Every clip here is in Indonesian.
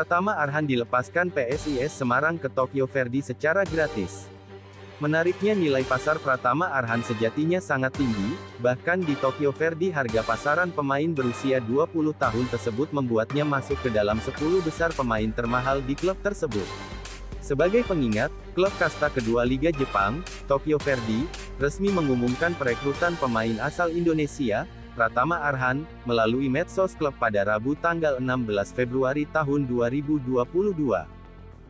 Pratama Arhan dilepaskan PSIS Semarang ke Tokyo Verdy secara gratis. Menariknya nilai pasar Pratama Arhan sejatinya sangat tinggi, bahkan di Tokyo Verdy harga pasaran pemain berusia 20 tahun tersebut membuatnya masuk ke dalam 10 besar pemain termahal di klub tersebut. Sebagai pengingat, klub kasta kedua Liga Jepang, Tokyo Verdy, resmi mengumumkan perekrutan pemain asal Indonesia, Pratama Arhan, melalui medsos klub pada Rabu tanggal 16 Februari tahun 2022.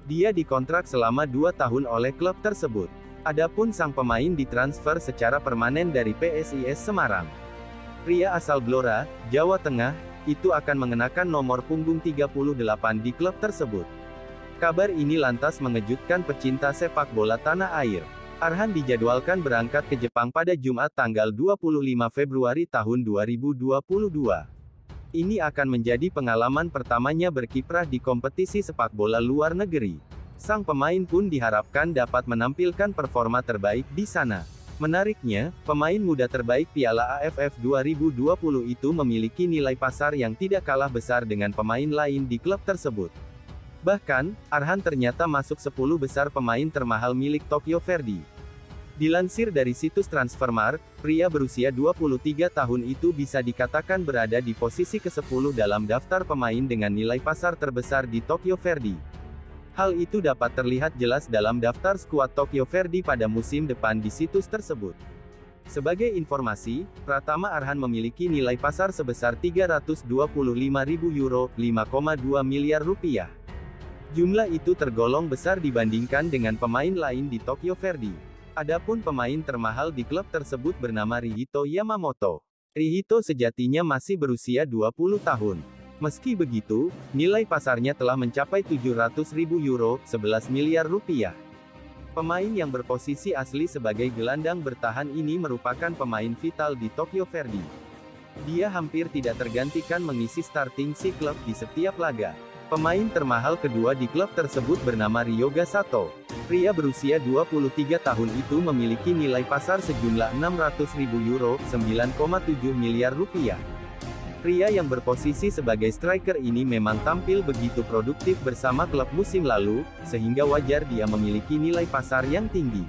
Dia dikontrak selama dua tahun oleh klub tersebut. Adapun sang pemain ditransfer secara permanen dari PSIS Semarang. Pria asal Blora, Jawa Tengah, itu akan mengenakan nomor punggung 38 di klub tersebut. Kabar ini lantas mengejutkan pecinta sepak bola tanah air. Arhan dijadwalkan berangkat ke Jepang pada Jumat tanggal 25 Februari tahun 2022. Ini akan menjadi pengalaman pertamanya berkiprah di kompetisi sepak bola luar negeri. Sang pemain pun diharapkan dapat menampilkan performa terbaik di sana. Menariknya, pemain muda terbaik Piala AFF 2020 itu memiliki nilai pasar yang tidak kalah besar dengan pemain lain di klub tersebut. Bahkan, Arhan ternyata masuk 10 besar pemain termahal milik Tokyo Verdy. Dilansir dari situs Transfermarkt, pria berusia 23 tahun itu bisa dikatakan berada di posisi ke-10 dalam daftar pemain dengan nilai pasar terbesar di Tokyo Verdy. Hal itu dapat terlihat jelas dalam daftar skuad Tokyo Verdy pada musim depan di situs tersebut. Sebagai informasi, Pratama Arhan memiliki nilai pasar sebesar 325.000 euro, 5,2 miliar rupiah. Jumlah itu tergolong besar dibandingkan dengan pemain lain di Tokyo Verdy. Adapun pemain termahal di klub tersebut bernama Rihito Yamamoto. Rihito sejatinya masih berusia 20 tahun. Meski begitu, nilai pasarnya telah mencapai 700 ribu euro, 11 miliar rupiah. Pemain yang berposisi asli sebagai gelandang bertahan ini merupakan pemain vital di Tokyo Verdy. Dia hampir tidak tergantikan mengisi starting si klub di setiap laga. Pemain termahal kedua di klub tersebut bernama Ryoga Sato. Pria berusia 23 tahun itu memiliki nilai pasar sejumlah 600 ribu euro, 9,7 miliar rupiah. Pria yang berposisi sebagai striker ini memang tampil begitu produktif bersama klub musim lalu, sehingga wajar dia memiliki nilai pasar yang tinggi.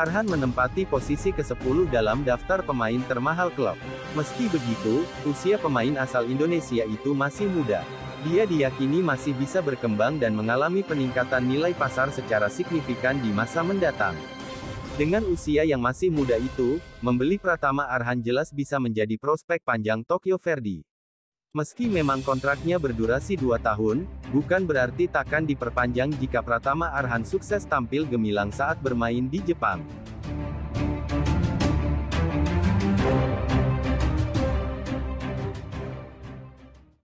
Arhan menempati posisi ke-10 dalam daftar pemain termahal klub. Meski begitu, usia pemain asal Indonesia itu masih muda. Dia diyakini masih bisa berkembang dan mengalami peningkatan nilai pasar secara signifikan di masa mendatang. Dengan usia yang masih muda itu, membeli Pratama Arhan jelas bisa menjadi prospek panjang Tokyo Verdy. Meski memang kontraknya berdurasi dua tahun, bukan berarti takkan diperpanjang jika Pratama Arhan sukses tampil gemilang saat bermain di Jepang.